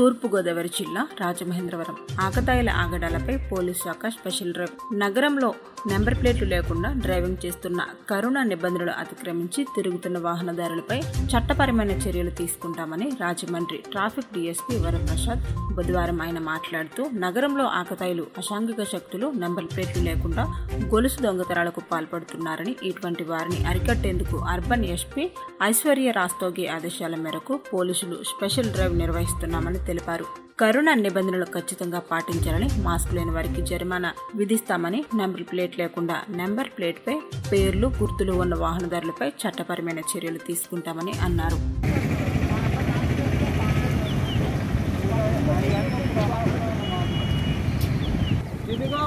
తూర్పుగోదావరి జిల్లా రాజమహేంద్రవరం. ఆకతాయిల ఆగడాలపై పోలీసు శాఖ స్పెషల్ డ్రైవ్. నగరంలో నెంబర్ ప్లేట్లు లేకుండా డ్రైవింగ్ చేస్తున్న కరోనా నిబంధనలు అతిక్రమించి తిరుగుతున్న వాహనదారులపై చట్టపరమైన చర్యలు తీసుకుంటామని రాజమండ్రి ట్రాఫిక్ డీఎస్పీ వరప్రసాద్ బుధవారం ఆయన మాట్లాడుతూ నగరంలో ఆకతాయిలు అసాంఘిక శక్తులు నెంబర్ ప్లేట్లు లేకుండా గొలుసు దొంగతనాలకు పాల్పడుతున్నారని ఇటువంటి వారిని అరికట్టేందుకు అర్బన్ ఎస్పీ ఐశ్వర్య రాస్తోగి ఆదేశాల మేరకు పోలీసులు స్పెషల్ డ్రైవ్ నిర్వహిస్తున్నామని తెలిపారు. కరోనా నిబంధనలు ఖచ్చితంగా పాటించాలని మాస్క్ లేని వారికి జరిమానా విధిస్తామని నెంబర్ ప్లేట్ లేకుండా నెంబర్ ప్లేట్పై పేర్లు గుర్తులు ఉన్న వాహనదారులపై చట్టపరమైన చర్యలు తీసుకుంటామని అన్నారు. ఇదిగో